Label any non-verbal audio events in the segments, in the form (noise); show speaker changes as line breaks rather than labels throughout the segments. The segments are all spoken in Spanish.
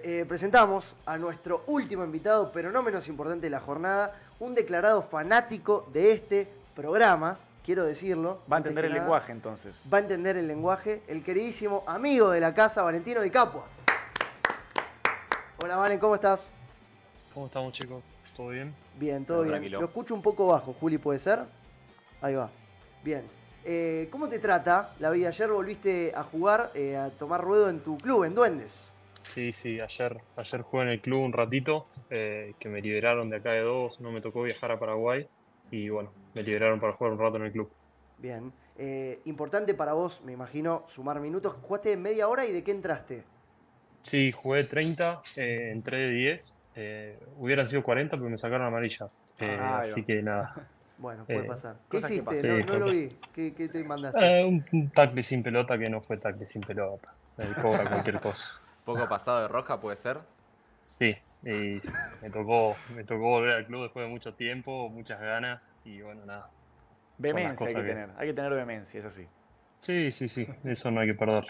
Eh, presentamos a nuestro último invitado, pero no menos importante de la jornada, un declarado fanático de este programa, quiero decirlo.
Va a entender el
nada.
lenguaje entonces.
Va a entender el lenguaje, el queridísimo amigo de la casa, Valentino Di Capua. Hola, Valen, ¿cómo estás?
¿Cómo estamos chicos? ¿Todo bien?
Bien, todo
Todo
bien.
tranquilo.
Lo escucho un poco bajo, Juli, ¿puede ser? Ahí va. Bien. Eh, ¿Cómo te trata la vida? Ayer volviste a jugar, eh, a tomar ruedo en tu club, en Duendes.
Sí, sí, ayer, ayer jugué en el club un ratito, eh, que me liberaron de acá de dos, no me tocó viajar a Paraguay y bueno, me liberaron para jugar un rato en el club.
Bien. Eh, importante para vos, me imagino, sumar minutos. ¿Jugaste media hora y de qué entraste?
Sí, jugué 30, eh, entré de 10, eh, hubieran sido 40 pero me sacaron amarilla, Eh,
Ah,
así que nada. (laughs)
Bueno, puede
Eh,
pasar. ¿Qué
cosas
hiciste?
pasan.
No,
Sí,
no lo
cosas.
vi. ¿Qué, qué te mandaste?
Eh, un, un tackle sin pelota que no fue tackle sin pelota, me cobra cualquier cosa.
Poco pasado de roja puede ser.
Sí, y me tocó, me tocó volver al club después de mucho tiempo, muchas ganas y bueno, nada.
Vehemencia hay que tener. Hay que tener vehemencia, es así.
Sí, sí, sí, eso no hay que perder.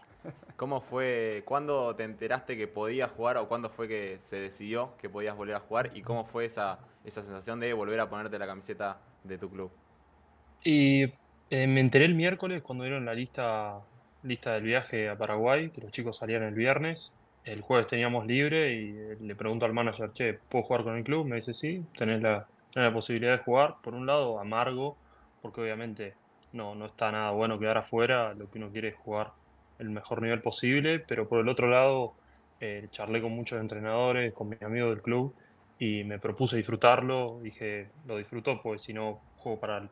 ¿Cómo fue, cuándo te enteraste que podías jugar o cuándo fue que se decidió que podías volver a jugar y cómo fue esa, esa sensación de volver a ponerte la camiseta de tu club?
Y eh, me enteré el miércoles cuando dieron la lista, lista del viaje a Paraguay, que los chicos salían el viernes. El jueves teníamos libre y eh, le pregunto al manager, che, ¿puedo jugar con el club? Me dice, sí, tenés la, tenés la posibilidad de jugar. Por un lado, amargo, porque obviamente no, no está nada bueno quedar afuera, lo que uno quiere es jugar el mejor nivel posible, pero por el otro lado, eh, charlé con muchos entrenadores, con mis amigos del club y me propuse disfrutarlo. Dije, lo disfruto porque si no juego para el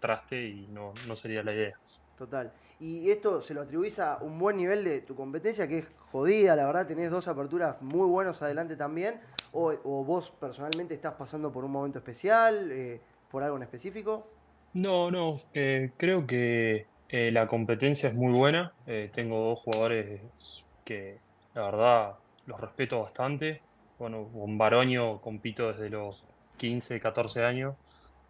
traste y no, no sería la idea.
Total. Y esto se lo atribuís a un buen nivel de tu competencia, que es jodida, la verdad, tenés dos aperturas muy buenos adelante también. O, o vos personalmente estás pasando por un momento especial, eh, por algo en específico.
No, no, eh, creo que eh, la competencia es muy buena. Tengo dos jugadores que la verdad los respeto bastante. Bueno, con Baroño compito desde los 15, 14 años.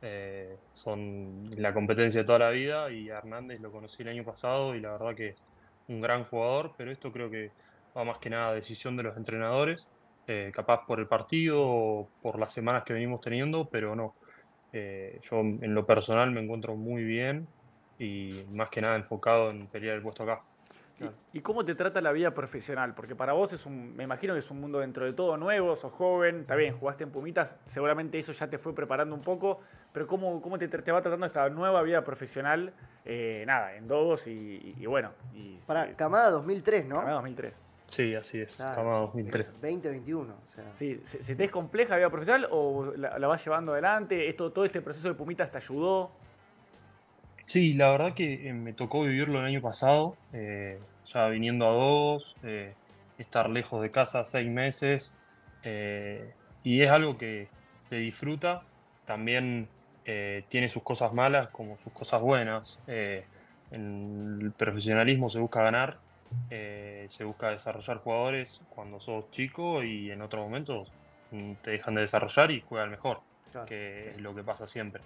Eh, son la competencia de toda la vida y a Hernández lo conocí el año pasado y la verdad que es un gran jugador, pero esto creo que va más que nada a decisión de los entrenadores, eh, capaz por el partido o por las semanas que venimos teniendo, pero no. Eh, yo en lo personal me encuentro muy bien y más que nada enfocado en pelear el puesto acá.
¿Y, y cómo te trata la vida profesional? Porque para vos es un, me imagino que es un mundo dentro de todo nuevo, sos joven, está bien, jugaste en Pumitas, seguramente eso ya te fue preparando un poco, pero ¿cómo, cómo te, te va tratando esta nueva vida profesional? Eh, nada, en Dogos y, y- y bueno. Y,
Para Camada 2003, ¿no?
Camada 2003.
Sí, así es,
Claro.
Camada 2003.
2021. O sea.
Sí, ¿se, se te es compleja la vida profesional o la, la vas llevando adelante? Esto, ¿Todo este proceso de Pumitas te ayudó?
Sí, la verdad que eh, me tocó vivirlo el año pasado, eh, ya viniendo a dos, eh, estar lejos de casa seis meses, eh, y es algo que se disfruta, también tiene sus cosas malas como sus cosas buenas. en el profesionalismo se busca ganar, se busca desarrollar jugadores cuando sos chico y en otros momentos mm, te dejan de desarrollar y juega el mejor
Claro.
que es lo que pasa siempre.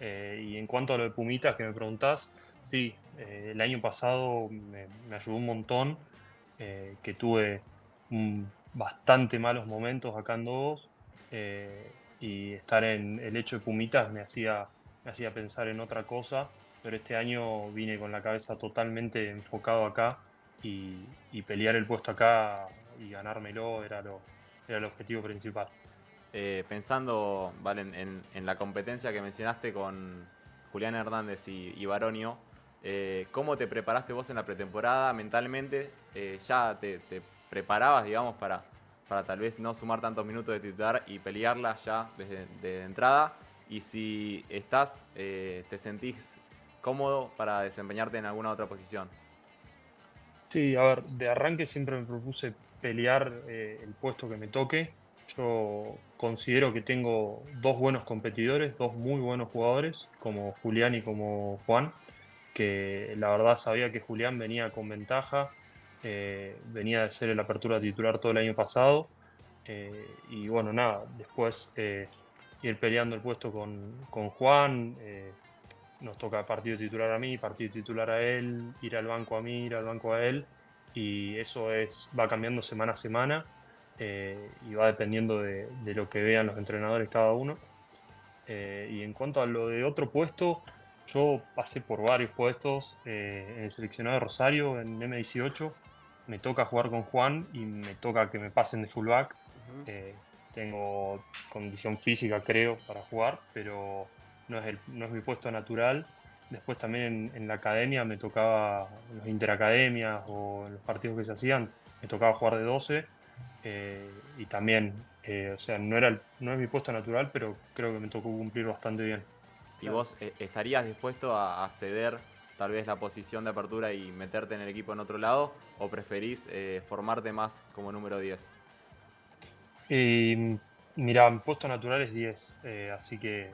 Eh, y en cuanto a lo de Pumitas que me preguntás, sí, eh, el año pasado me, ayudó un montón, eh, que tuve bastante malos momentos acá en Dogos, eh, y estar en el hecho de Pumitas me hacía, me hacía pensar en otra cosa, pero este año vine con la cabeza totalmente enfocado acá y, y pelear el puesto acá y ganármelo era, lo, era el objetivo principal.
Eh, pensando, en, la competencia que mencionaste con Julián Hernández y, y Baronio, eh, ¿cómo te preparaste vos en la pretemporada mentalmente? Eh, ¿Ya te, preparabas, digamos, para, para tal vez no sumar tantos minutos de titular y pelearla ya desde de entrada? Y si estás, te sentís cómodo para desempeñarte en alguna otra posición.
Sí, a ver, de arranque siempre me propuse pelear el puesto que me toque. Yo considero que tengo dos buenos competidores, dos muy buenos jugadores, como Julián y como Juan, que la verdad sabía que Julián venía con ventaja, eh, venía de ser el apertura titular todo el año pasado, eh, y bueno, nada, después eh, ir peleando el puesto con, con Juan, eh, nos toca partido titular a mí, partido titular a él, ir al banco a mí, ir al banco a él, y eso es, va cambiando semana a semana. Eh, y va dependiendo de, lo que vean los entrenadores cada uno. Eh, y en cuanto a lo de otro puesto, yo pasé por varios puestos en el seleccionado de Rosario, en M18. Me toca jugar con Juan y me toca que me pasen de fullback. tengo condición física, creo, para jugar, pero no es, el, no es mi puesto natural Después también en, la academia me tocaba, en los interacademias o en los partidos que se hacían, me tocaba jugar de 12 eh, y también, eh, o sea, no, era no es mi puesto natural, pero creo que me tocó cumplir bastante bien.
¿Y vos eh, estarías dispuesto a, ceder tal vez la posición de apertura y meterte en el equipo en otro lado o preferís formarte más como número 10?
mira, mi puesto natural es 10, así que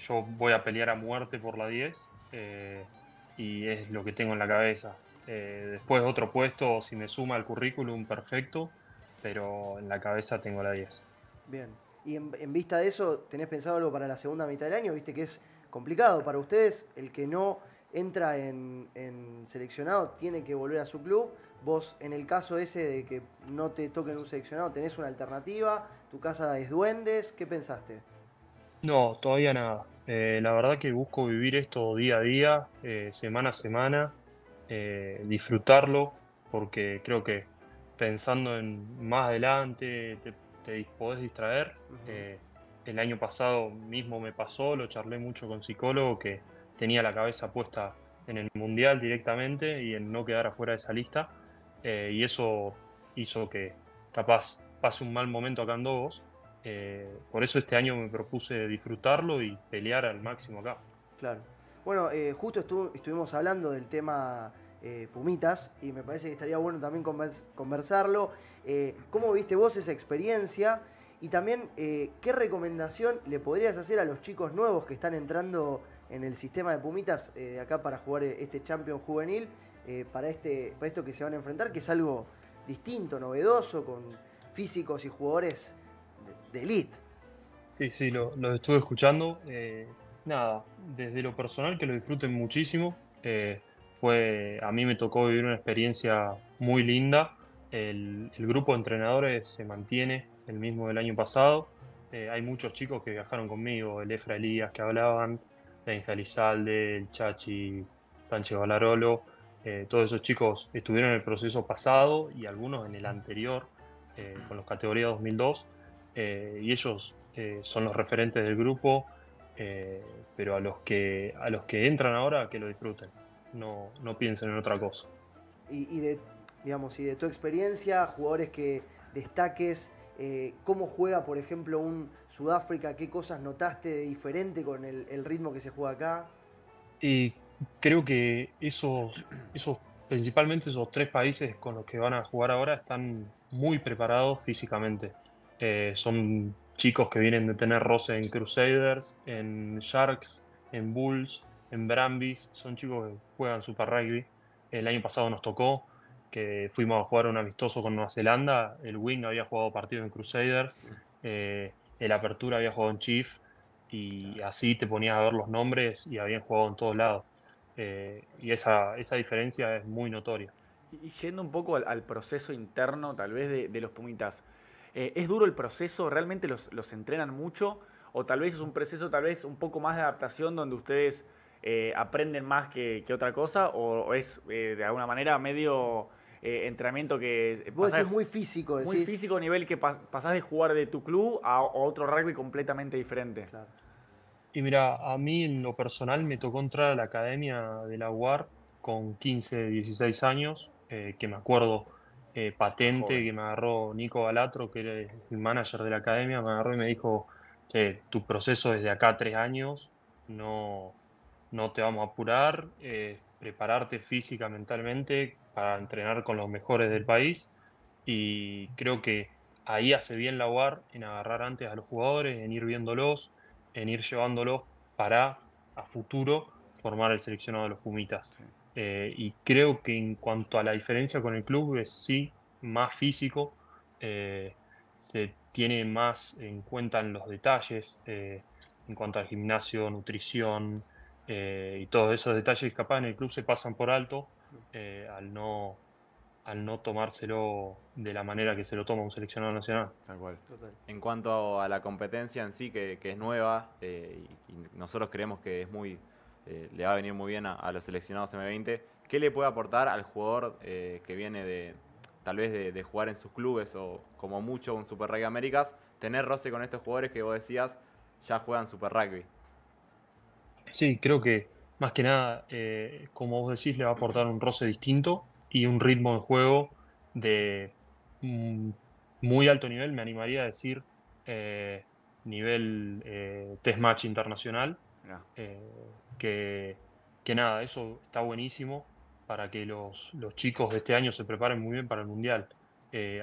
yo voy a pelear a muerte por la 10 eh, y es lo que tengo en la cabeza. Eh, después otro puesto, si me suma el currículum, perfecto, pero en la cabeza tengo la 10.
Bien, y en, vista de eso, ¿tenés pensado algo para la segunda mitad del año? Viste que es complicado para ustedes, el que no entra en, seleccionado tiene que volver a su club. Vos, en el caso ese de que no te toquen un seleccionado, ¿tenés una alternativa? ¿Tu casa es duendes? ¿Qué pensaste?
No, todavía nada. Eh, la verdad que busco vivir esto día a día, eh, semana a semana, eh, disfrutarlo, porque creo que pensando en más adelante te, podés distraer. el año pasado mismo me pasó, lo charlé mucho con psicólogo que tenía la cabeza puesta en el mundial directamente y en no quedar afuera de esa lista. y eso hizo que capaz pase un mal momento acá en Dogos eh, por eso este año me propuse disfrutarlo y pelear al máximo acá.
Claro. Bueno, eh, justo estuvimos hablando del tema eh, Pumitas y me parece que estaría bueno también conversarlo. ¿Cómo viste vos esa experiencia? Y también, ¿qué recomendación le podrías hacer a los chicos nuevos que están entrando en el sistema de Pumitas de acá para jugar este Champion juvenil, para, este, para esto que se van a enfrentar, que es algo distinto, novedoso, con físicos y jugadores de elite.
Sí, sí, lo, estuve escuchando. Eh, nada, desde lo personal que lo disfruten muchísimo. Eh, a mí me tocó vivir una experiencia muy linda. El, grupo de entrenadores se mantiene el mismo del año pasado. Eh, hay muchos chicos que viajaron conmigo, el Efra Elías que hablaban, la Ingalizalde, el Chachi, Sánchez Valarolo. todos esos chicos estuvieron en el proceso pasado y algunos en el anterior, con los categorías 2002. Eh, y ellos eh, son los referentes del grupo, eh, pero a los, que, a los que entran ahora que lo disfruten, no, no piensen en otra cosa.
Y, de, digamos, y de tu experiencia, jugadores que destaques, ¿cómo juega, por ejemplo, un Sudáfrica? ¿Qué cosas notaste de diferente con el, ritmo que se juega acá?
Y creo que esos, esos, principalmente esos tres países con los que van a jugar ahora están muy preparados físicamente. Eh, son chicos que vienen de tener roce en Crusaders, en Sharks, en Bulls, en Brambis. Son chicos que juegan Super Rugby. El año pasado nos tocó que fuimos a jugar un amistoso con Nueva Zelanda. El Wing había jugado partido en Crusaders. Eh, el Apertura había jugado en Chief. Y así te ponías a ver los nombres y habían jugado en todos lados. Eh, y esa, esa diferencia es muy notoria.
Y yendo un poco al, proceso interno, tal vez, de, de los Pumitas. Eh, ¿Es duro el proceso? ¿Realmente los, entrenan mucho? ¿O tal vez es un proceso tal vez un poco más de adaptación donde ustedes eh, aprenden más que, otra cosa? ¿O, es eh, de alguna manera medio entrenamiento que...
es muy físico.
Muy físico a nivel que pasás de jugar de tu club a, otro rugby completamente diferente.
Y mira, a mí en lo personal me tocó entrar a la academia de la UAR con 15, 16 años, que me acuerdo eh, patente que me agarró Nico Balatro, que era el manager de la academia, me agarró y me dijo, que tu proceso es de acá a tres años, no, no te vamos a apurar, eh, prepararte física, mentalmente para entrenar con los mejores del país y creo que ahí hace bien la UAR en agarrar antes a los jugadores, en ir viéndolos, en ir llevándolos para a futuro formar el seleccionado de los Pumitas. Eh, y creo que en cuanto a la diferencia con el club es sí más físico, eh, se tiene más en cuenta en los detalles, eh, en cuanto al gimnasio, nutrición y todos esos detalles que capaz en el club se pasan por alto al no, al no tomárselo de la manera que se lo toma un seleccionado nacional.
Tal cual.
Total.
En cuanto a la competencia en sí, que, que es nueva, eh, y, y nosotros creemos que es muy, eh, le va a venir muy bien a, a los seleccionados M20, ¿qué le puede aportar al jugador eh, que viene de tal vez de, de jugar en sus clubes o como mucho un Super Rugby Américas, tener roce con estos jugadores que vos decías ya juegan Super Rugby?
Sí, creo que más que nada, eh, como vos decís, le va a aportar un roce distinto y un ritmo de juego de mm, muy alto nivel, me animaría a decir, eh, nivel eh, test match internacional, eh, que, que nada, eso está buenísimo para que los, los chicos de este año se preparen muy bien para el Mundial.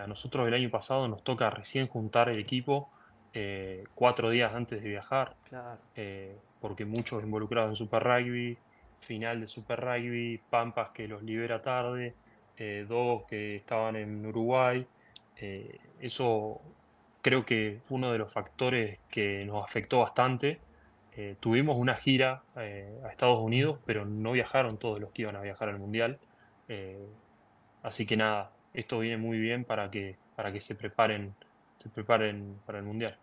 A nosotros el año pasado nos toca recién juntar el equipo eh, cuatro días antes de viajar
Claro.
eh, porque muchos involucrados en Super Rugby, final de Super Rugby, Pampas que los libera tarde, eh, dos que estaban en Uruguay. eso creo que fue uno de los factores que nos afectó bastante. Tuvimos una gira a Estados Unidos, pero no viajaron todos los que iban a viajar al Mundial. Así que nada, esto viene muy bien para que, para que se preparen, se preparen para el Mundial.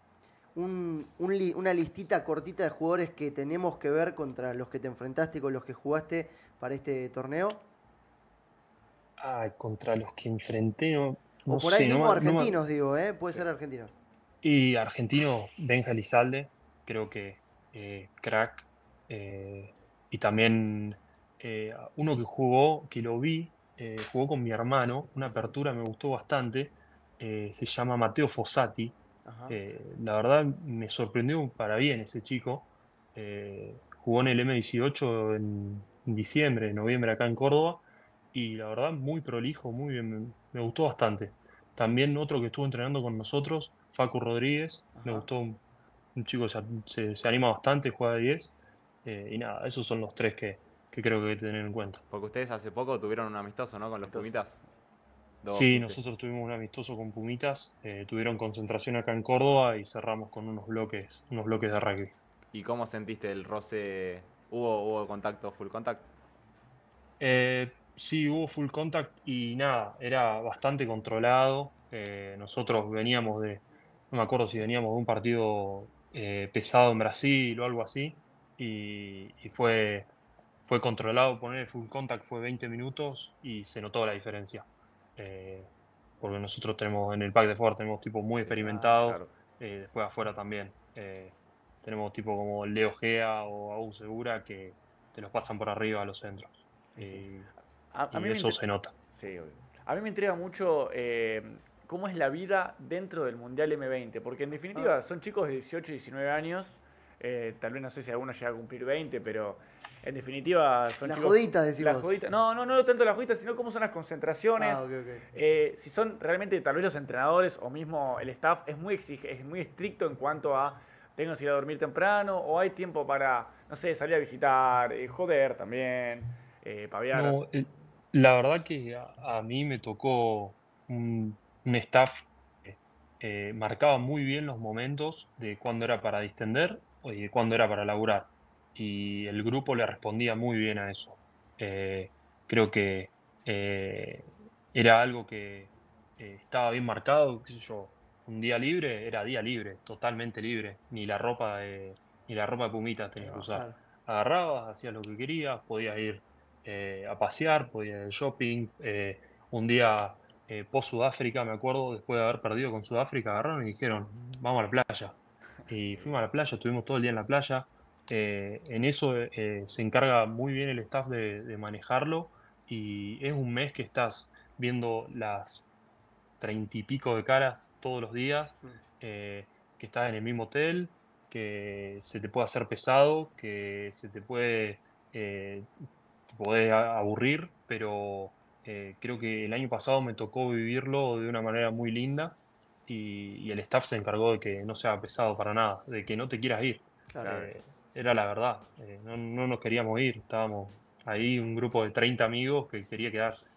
Un- una listita cortita de jugadores que tenemos que ver contra los que te enfrentaste, con los que jugaste para este torneo.
Ah, contra los que enfrenté, no, no
o por ahí
sé, no
mismo
no
argentinos, digo, ¿eh? Puede ser argentinos.
Y argentino, Benja Elizalde, creo que eh, crack. eh, y también eh, uno que jugó, que lo vi, eh, jugó con mi hermano, una apertura me gustó bastante, eh, se llama Mateo Fossati. Eh, la verdad me sorprendió para bien ese chico. Eh, jugó en el M18 en diciembre, noviembre acá en Córdoba. Y la verdad muy prolijo, muy bien, me, gustó bastante. También otro que estuvo entrenando con nosotros, Facu Rodríguez. Me gustó, un, un chico que se, se- se anima bastante, juega de 10. Eh, y nada, esos son los tres que, que creo que hay que tener en cuenta.
Porque ustedes hace poco tuvieron un amistoso, ¿no? Con los. Pumitas. Dos,
Sí,
sí.
nosotros tuvimos un amistoso con Pumitas, eh, tuvieron concentración acá en Córdoba y cerramos con unos bloques, unos bloques de rugby.
¿Y cómo sentiste el roce? ¿Hubo, hubo contacto, full contact?
Eh, sí, hubo full contact y nada, era bastante controlado. Eh, nosotros veníamos de, no me acuerdo si veníamos de un partido pesado en Brasil o algo así, y, y fue, fue controlado. Poner el full contact fue 20 minutos y se notó la diferencia. Eh, porque nosotros tenemos en el pack de forward tenemos tipo muy experimentados,
Claro.
eh, después afuera también. Eh, tenemos tipo como Leo Gea o Abu Segura que te los pasan por arriba a los centros.
Sí, sí.
Y-
A,
y
mí
eso se nota.
Sí, obvio. A mí me intriga mucho cómo es la vida dentro del Mundial M20, porque en definitiva
Ah.
son chicos de 18, 19 años, eh, tal vez no sé si alguno llega a cumplir 20, pero en definitiva son
La
chicos...
jodita,
La
decimos.
jodita. No, no, no tanto la jodita, sino cómo son las concentraciones.
Ah.
Eh, si son realmente tal vez los entrenadores o mismo el staff es muy exige, es muy estricto en cuanto a tengo que ir a dormir temprano o hay tiempo para, no sé, salir a visitar, eh, joder también, eh, paviar.
No, la verdad que a, a mí me tocó un, un staff que eh, marcaba muy bien los momentos de cuándo era para distender y de cuándo era para laburar. Y el grupo le respondía muy bien a eso. Eh, creo que eh, era algo que eh, estaba bien marcado, qué sé yo, un día libre era día libre, totalmente libre. Ni la ropa de, ni la ropa de pumitas tenías que usar.
Claro.
agarrabas, hacías lo que querías, podías ir eh, a pasear, podías ir al shopping. eh, un día eh, post Sudáfrica, me acuerdo, después de haber perdido con Sudáfrica, agarraron y dijeron, vamos a la playa. Y fuimos a la playa, estuvimos todo el día en la playa. Eh, en eso eh, se encarga muy bien el staff de, de manejarlo y es un mes que estás viendo las treinta y pico de caras todos los días,
Mm.
eh, que estás en el mismo hotel, que se te puede hacer pesado, que se te puede, eh, te a- aburrir, pero eh, creo que el año pasado me tocó vivirlo de una manera muy linda y, y el staff se encargó de que no sea pesado para nada, de que no te quieras ir.
Claro.
Eh, era la verdad, eh, no, no nos queríamos ir, estábamos ahí un grupo de 30 amigos que quería quedarse.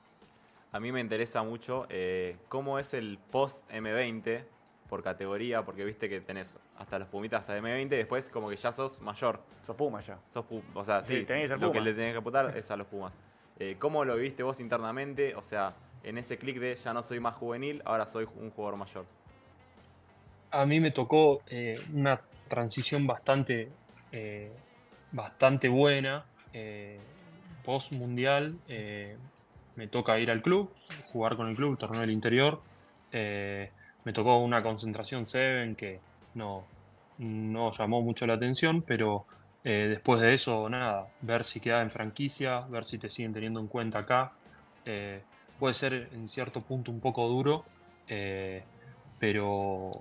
A mí me interesa mucho eh, cómo es el post M20 por categoría, porque viste que tenés hasta los Pumitas hasta M20 y después como que ya sos mayor.
Sos Puma ya.
Sos pu- o sea,
Sí,
sí,
tenés que
lo que
Puma.
le tenés que apuntar es a los Pumas. Eh, ¿Cómo lo viste vos internamente? O sea, en ese clic de ya no soy más juvenil, ahora soy un jugador mayor?
A mí me tocó eh, una transición bastante, eh, bastante buena. Eh, post mundial eh, me toca ir al club, jugar con el club, torneo del interior. Me tocó una concentración Seven que no, no llamó mucho la atención, pero después de eso, nada, ver si queda en franquicia, ver si te siguen teniendo en cuenta acá. Puede ser en cierto punto un poco duro, pero,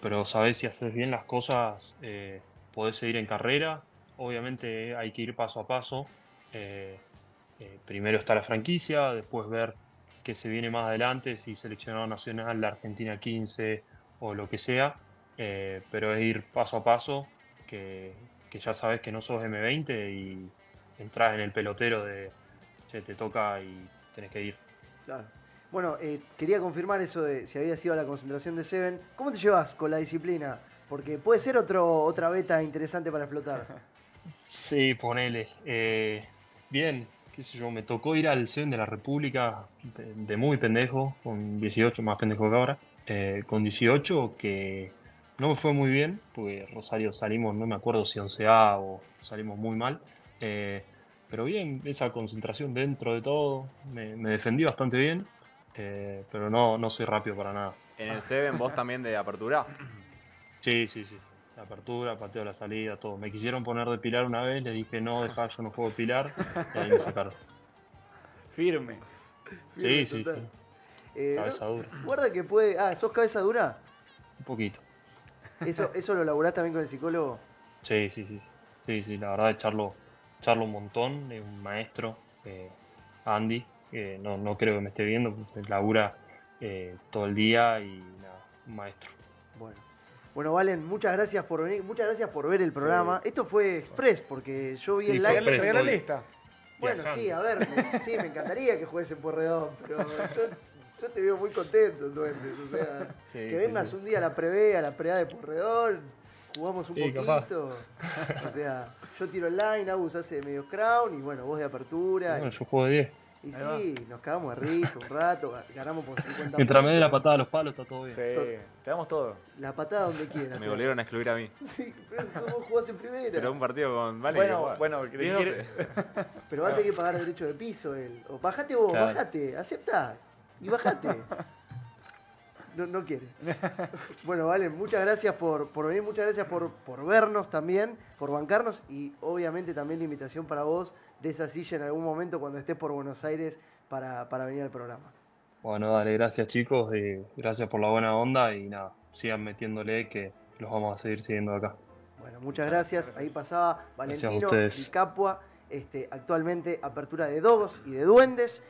pero sabés si haces bien las cosas, eh, podés seguir en carrera. Obviamente hay que ir paso a paso. Eh, eh, primero está la franquicia, después ver qué se viene más adelante, si seleccionado nacional, la Argentina 15 o lo que sea. eh, pero es ir paso a paso, que, que ya sabes que no sos M20 y entras en el pelotero de, che, te toca y tenés que ir.
Claro. Bueno, eh, quería confirmar eso de si había sido la concentración de Seven. ¿Cómo te llevas con la disciplina? Porque puede ser otro, otra beta interesante para explotar. (laughs)
Sí, ponele. Eh, bien, qué sé yo, me tocó ir al Seven de la República de, muy pendejo, con 18, más pendejo que ahora. eh, con 18 que no me fue muy bien, porque Rosario salimos, no me acuerdo si 11A o salimos muy mal. eh, pero bien, esa concentración dentro de todo me defendí bastante bien, eh, pero no, no soy rápido para nada.
En el Seven vos también de apertura. (clears throat)
Sí, sí, sí. La apertura, pateo la salida, todo. Me quisieron poner de pilar una vez, le dije no, deja, yo no juego de pilar, y ahí me sacaron. (laughs)
Firme.
Sí, sí, sí.
Eh,
Cabeza
no,
dura.
Guarda que puede. Ah, ¿sos cabeza dura?
Un poquito.
¿Eso, (laughs) eso lo laburás también con el psicólogo?
Sí, sí, sí. Sí, sí, la verdad, echarlo, echarlo un montón. Es un maestro, eh, Andy, que no, no creo que me esté viendo, labura eh, todo el día y nada, un maestro.
Bueno. Bueno, Valen, muchas gracias por venir, muchas gracias por ver el programa. Esto fue express, porque yo vi
Sí,
el live.
express.
Regalale esta.
Bueno,
Viajando.
sí, a ver, me- sí, me encantaría que juegues en Porredón, pero yo, yo te veo muy contento, Duendes. O sea,
Sí,
que
sí,
vengas
sí.
un día a la prevé, a la preá de Porredón, jugamos un
Sí, capaz.
poquito. O sea, yo tiro online, Agus hace medio crown y bueno, vos de apertura.
Bueno, yo juego de 10.
Y
Ahí
sí, nos cagamos de risa un rato, ganamos por 50 (laughs)
Mientras me dé la patada a los palos, está todo bien.
Sí, te damos todo.
La patada donde (laughs) quieras.
Me volvieron a excluir a mí. (laughs)
Sí, pero vos jugás en primera.
Pero un partido con Vale.
Bueno, bueno, que
10-12.
quiere-
Pero va a tener que pagar derecho de piso él. O bajate vos,
Claro.
bajate, aceptá y bajate. No, no quiere. Bueno, vale, muchas gracias por, por venir, muchas gracias por, por vernos también, por bancarnos y obviamente también la invitación para vos de esa silla en algún momento cuando estés por Buenos Aires para, para venir al programa.
Bueno, dale, gracias chicos, y gracias por la buena onda y nada, sigan metiéndole que los vamos a seguir siguiendo acá.
Bueno, muchas gracias. Ahí pasaba Valentino y Capua, este, actualmente apertura de Dogos y de Duendes.